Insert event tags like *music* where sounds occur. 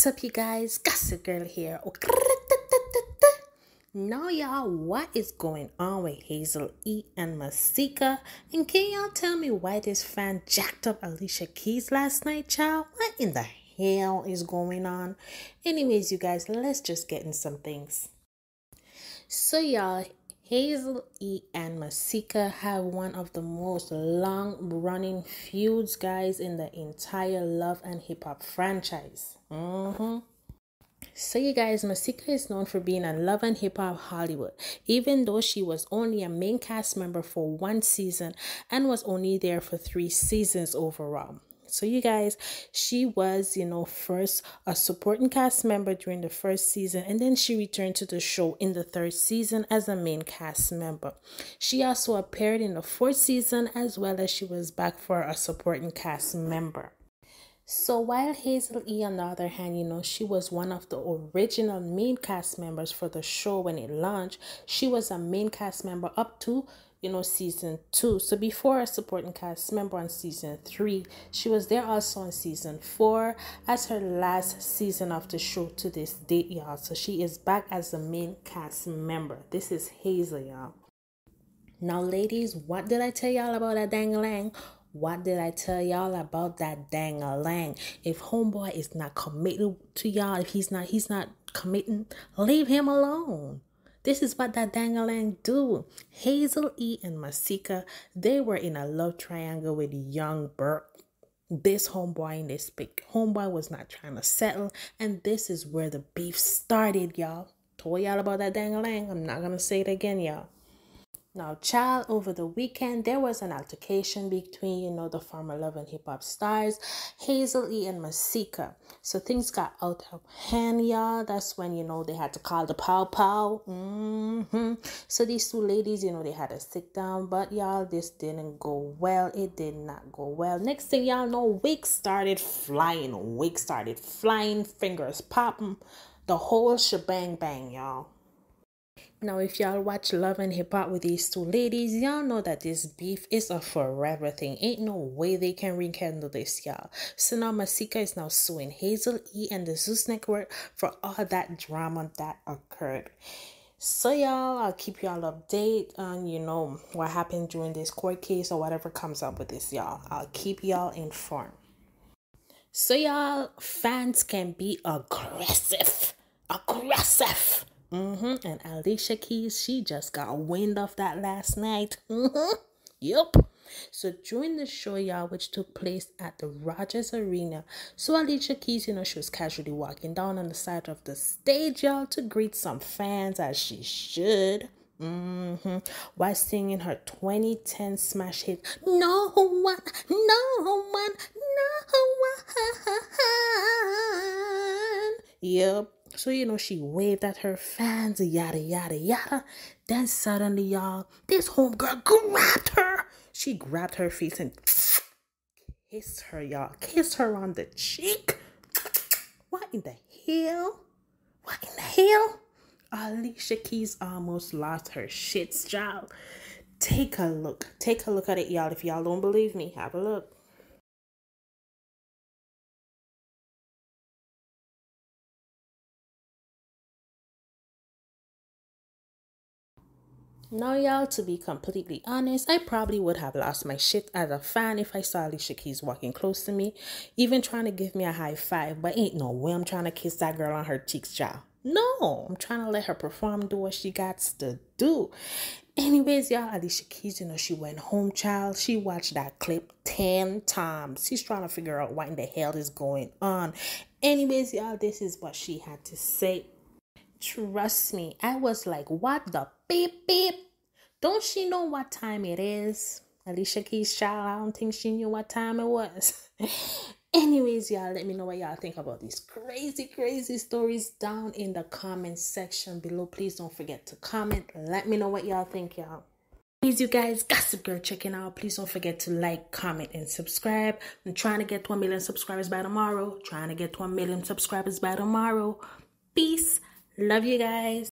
What's up, you guys? Gossip Gurrl here. Oh, now, y'all, what is going on with Hazel E and Masika? And can y'all tell me why this fan jacked up Alicia Keys last night, child? What in the hell is going on? Anyways, you guys, let's just get in some things. So, y'all, Hazel E and Masika have one of the most long running feuds, guys, in the entire Love and Hip Hop franchise. Mm-hmm. So, you guys, Masika is known for being a Love and Hip Hop Hollywood, even though she was only a main cast member for one season and was only there for three seasons overall. So, you guys, she was, you know, first a supporting cast member during the first season, and then she returned to the show in the third season as a main cast member. She also appeared in the fourth season as well as she was back for a supporting cast member. So while Hazel E, on the other hand, you know, she was one of the original main cast members for the show when it launched, she was a main cast member up to you know, season two. So before a supporting cast member on season three, she was there also on season four as her last season of the show to this date, y'all. So she is back as the main cast member. This is Hazel, y'all. Now, ladies, what did I tell y'all about that dang lang? What did I tell y'all about that dang lang? If homeboy is not committed to y'all, if he's not, he's not committing, leave him alone. This is what that dangalang do. Hazel E and Masika, they were in a love triangle with Young Berg. This homeboy in this big homeboy was not trying to settle, and this is where the beef started, y'all. Told y'all about that dangalang. I'm not gonna say it again, y'all. Now, child, over the weekend, there was an altercation between, you know, the former Love and Hip Hop stars, Hazel E and Masika. So things got out of hand, y'all. That's when, you know, they had to call the pow pow. Mm-hmm. So these two ladies, you know, they had to sit down. But, y'all, this didn't go well. It did not go well. Next thing y'all know, wigs started flying. Wigs started flying, fingers popping. The whole shebang bang, y'all. Now, if y'all watch Love and Hip Hop with these two ladies, y'all know that this beef is a forever thing. Ain't no way they can rekindle this, y'all. So now Masika is now suing Hazel E and the Zeus Network for all that drama that occurred. So y'all, I'll keep y'all update on you know what happened during this court case or whatever comes up with this, y'all. I'll keep y'all informed. So y'all, fans can be aggressive, aggressive Mm-hmm. And Alicia Keys, she just got wind of that last night. Mm-hmm. Yep. So during the show, y'all, which took place at the Rogers Arena, so Alicia Keys, you know, she was casually walking down on the side of the stage, y'all, to greet some fans as she should. Mm-hmm. While singing her 2010 smash hit, No One, No One, No One. Yep. So, you know, she waved at her fans, yada, yada, yada. Then suddenly, y'all, this homegirl grabbed her. She grabbed her face and kissed her, y'all. Kissed her on the cheek. What in the hell? What in the hell? Alicia Keys almost lost her shits, child. Take a look. Take a look at it, y'all. If y'all don't believe me, have a look. Now, y'all, to be completely honest, I probably would have lost my shit as a fan if I saw Alicia Keys walking close to me, even trying to give me a high five, but ain't no way I'm trying to kiss that girl on her cheeks, child. No, I'm trying to let her perform, do what she got to do. Anyways, y'all, Alicia Keys, you know, she went home, child. She watched that clip 10 times. She's trying to figure out what in the hell is going on. Anyways, y'all, this is what she had to say. Trust me, I was like, what the beep beep? Don't she know what time it is? Alicia Keys' child, I don't think she knew what time it was. *laughs* Anyways, y'all, let me know what y'all think about these crazy, crazy stories down in the comment section below. Please don't forget to comment. Let me know what y'all think, y'all. Please, you guys, Gossip Gurrl checking out. Please don't forget to like, comment, and subscribe. I'm trying to get to a million subscribers by tomorrow. Trying to get to a million subscribers by tomorrow. Peace. Love you guys.